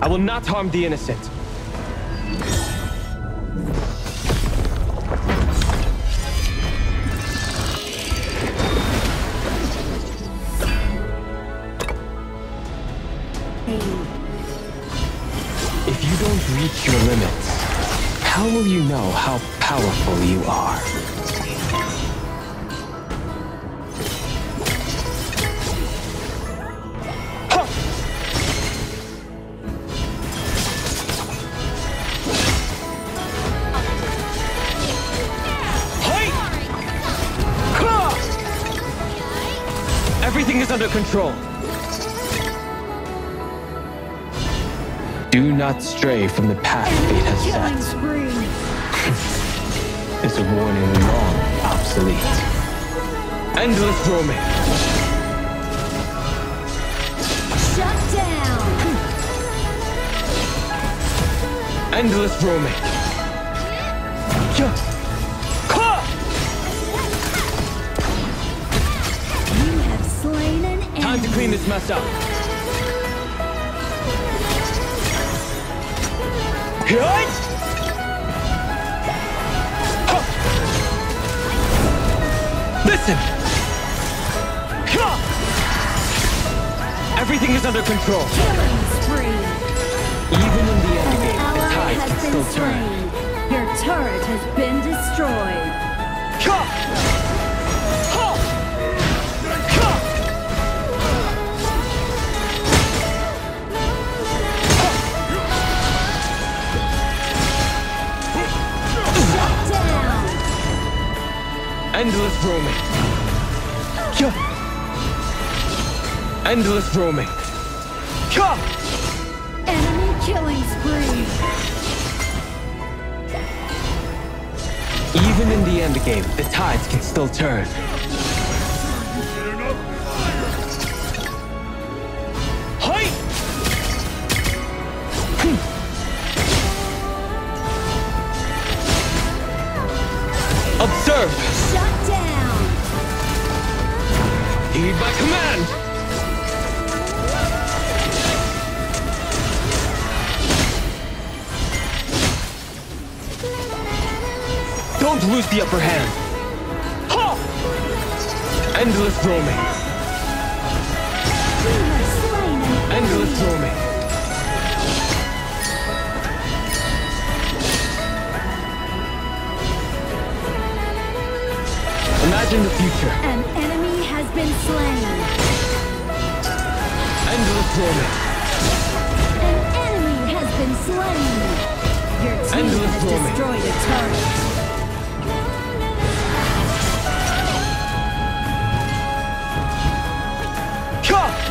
I will not harm the innocent. If you don't reach your limits, how will you know how powerful you are? Is under control. Do not stray from the path fate has set. It's a warning long obsolete. Endless roaming. Shut down. Endless roaming. Clean this mess up. Good. Listen. Everything is under control. Even in the end An game, the has can still turn. Your turret has been destroyed. Roaming. Yeah. Endless roaming. Yeah. Enemy killing spree. Even in the end game, the tides can still turn. My command! Don't lose the upper hand! Ha! Endless roaming! Endless roaming! Imagine the future. Roaming. An enemy has been slain. Your team Endless has roaming. destroyed a turret. Ha!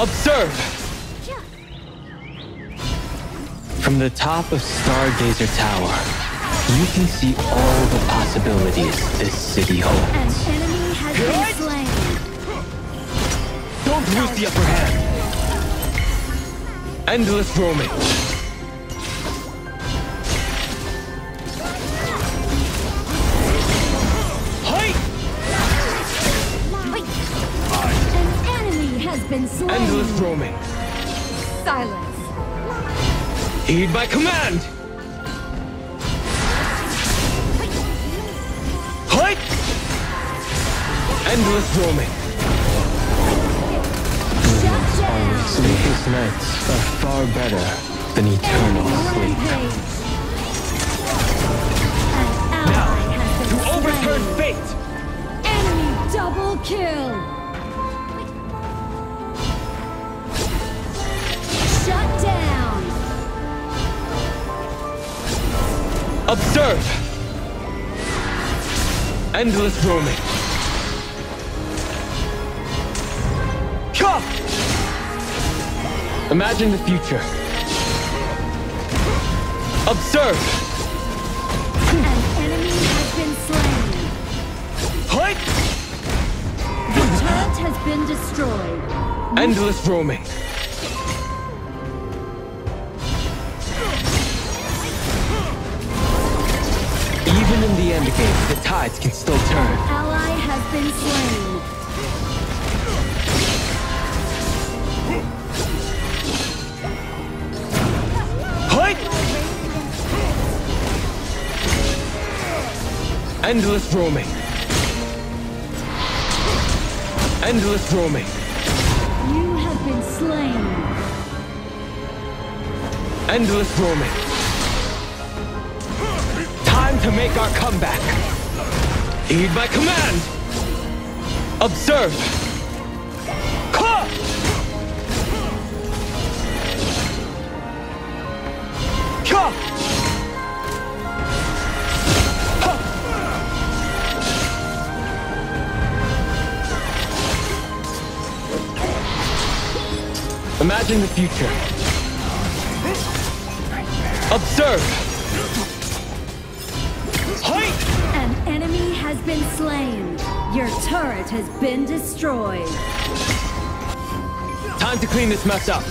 Observe! From the top of Stargazer Tower, you can see all the possibilities this city An holds. enemy has been slain. Don't lose the upper hand! Endless roaming. Hi! An enemy has been slain. Endless roaming. Silence. Heed my command! Hi! Endless roaming. Sleepless nights are far better than eternal sleep. Now, to overturn fate! Enemy double kill. Observe! Endless roaming. Imagine the future. Observe! An enemy has been slain. Hi! The turret has been destroyed. Endless roaming. In the tides can still turn. Ally has been slain. Hut! Endless roaming. Endless roaming. You have been slain. Endless roaming. To make our comeback. Heed my command. Observe. Ha! Imagine the future. Observe. Been slain. Your turret has been destroyed. Time to clean this mess up.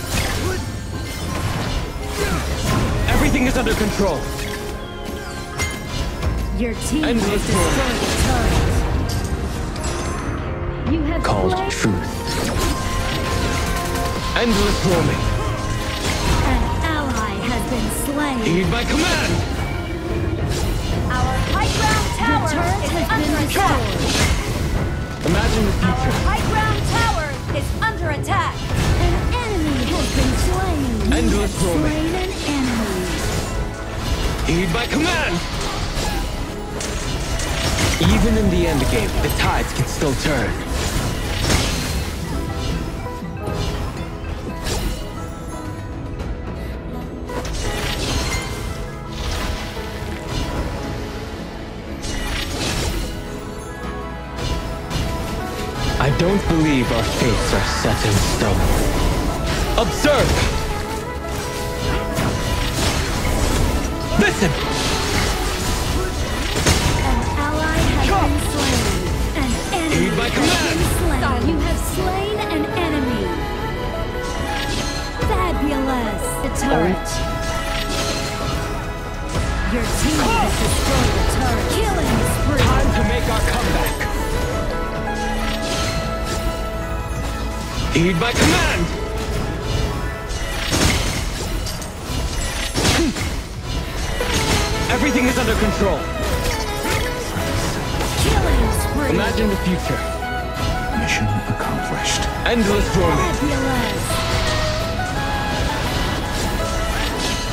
Everything is under control. Your team Endless has destroyed the turret. You have Called truth. Endless roaming. an ally has been slain. Heed my command. Our high ground tower is under attack. Imagine the Our high ground tower is under attack. An enemy has been slain. Endless roaming. slain an enemy. Heed my command. Even in the endgame, the tides can still turn. Believe our fates are set in stone. Observe! Listen! An ally has Go. been slain. An enemy Heed my has command. been slain. You have slain an enemy. Fabulous. The turret. Your team has destroyed the turret. Killing spree. Time to make our comeback. Heed my command! Hmm. Everything is under control. Killing spree. Imagine the future. Mission accomplished. Endless roaming. Fabulous.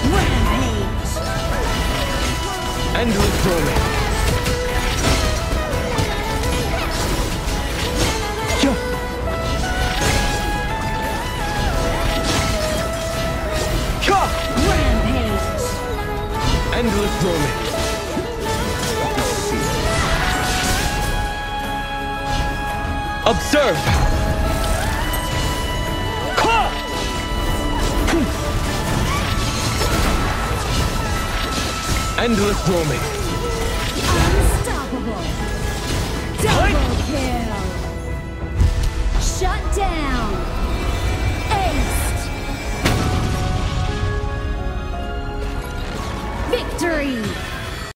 Rampage. Endless roaming. Endless roaming. Observe. Ha! Endless roaming. Unstoppable. Double kill. Shut down. Victory.